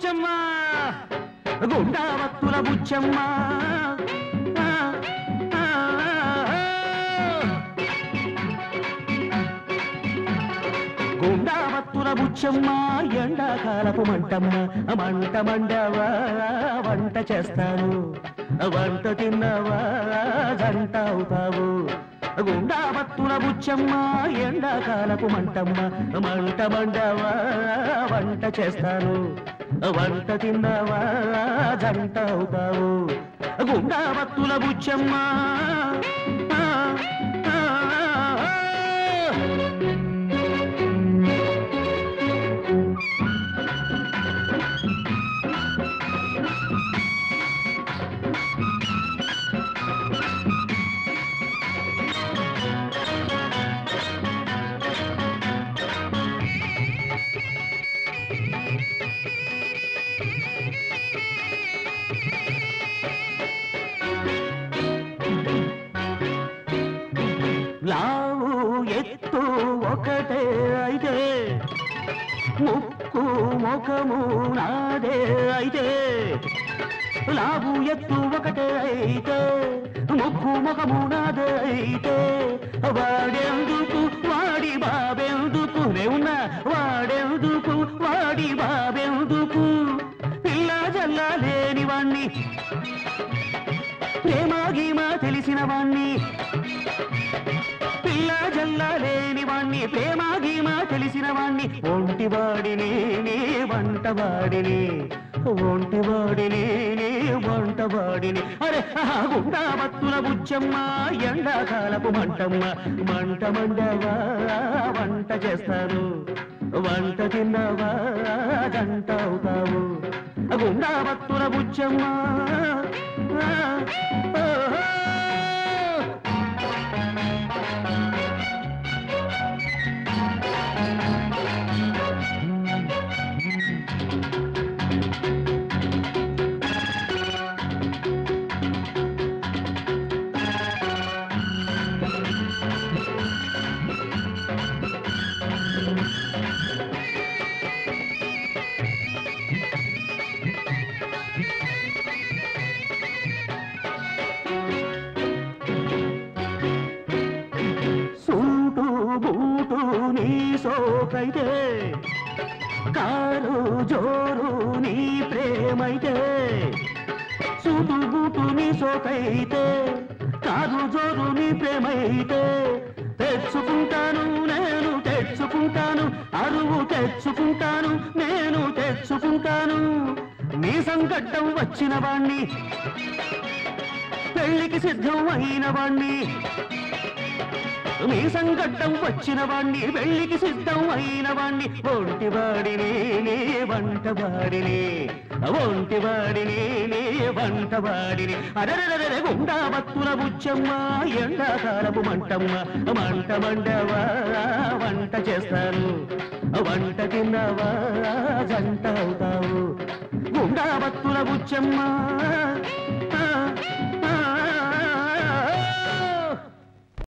బుచ్చమ్మ గుండావత్తుల బుచ్చమ్మ గుండావత్తుల బుచ్చమ్మ ఎండాకాలపు మంటమ్మ. మంట మండవా వంట చేస్తాను. వంట తిన్నవా జంట అవుతావు. గుండావత్తుల బుచ్చమ్మ ఎండాకాలపు మంటమ్మ. మంట మండవా వంట చేస్తాను. వంట తిన్నవా? జంట అవుతావు. గుండా గుండావత్తుల బుచ్చమ్మా. ఎత్తు ఒకటే అయితే ముక్కు ముఖము నాదే అయితే లాభు ఎత్తు ఒకటే అయితే ముక్కు ముఖము నాదే అయితే. వాడెందుకు? వాడి బాబెందుకు? ఉన్నా వాడెందుకు? వాడి బాబెందుకు? పిల్ల జల్లా లేని వాణ్ణి ప్రేమ గీమ తెలిసిన వాణ్ణి చిల్లా జల్లా లేని వాణ్ణి ప్రేమ గీమ తెలిసిన వాణ్ణి ఒంటి వాడిని నీ వంట వాడిని. ఒంటి వాడిని నీ వంట వాడిని. అరే గుండా బత్తుల బుచ్చమ్మ ఎండాకాలపు మంటమ్మ మంట మండవా వంట చేస్తాను. వంట తిన్నవా జంట అవుతావు. గుండా బత్తుల బుచ్చమ్మ బూటు ನೀ సోకైతే కారు ಜೋರು ನೀ ప్రేమైతే సూటు బూటు నీ సోకైతే కారు జోరు నీ ప్రేమైతే తెచ్చుకుంటాను నేను తెచ్చుకుంటాను అరువు తెచ్చుకుంటాను నేను తెచ్చుకుంటాను. నీ సంకటం వచ్చిన వాణ్ణి పెళ్ళికి సిద్ధం అయిన వాణ్ణి మీ సంకటం వచ్చిన వాణ్ణి వెళ్ళికి సిద్ధం అయిన వాణ్ణి ఒంటి వాడిని నీ వంట వాడిని. ఒంటి వాడిని నీ వంట వాడిని. అరరరర గుండా భక్తుల బుచ్చమ్మ ఎండాకాలపు మంటమ్మ మంట మండవా వంట చేస్తాను. వంట తిన్నవా జంట అవుతావు. గుండా భక్తుల బుచ్చమ్మ